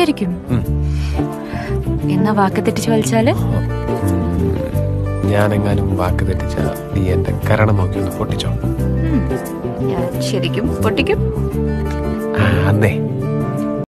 ശരിക്കും എന്നാ വാക്ക് തെറ്റിച്ച് വലിച്ചാൽ? ഞാനെങ്ങാനും വാക്ക് തെറ്റിച്ച നീ എന്റെ കരണം നോക്കി ഒന്ന് പൊട്ടിച്ചോ? ശരിക്കും പൊട്ടിക്കും. ആ, അന്നേ.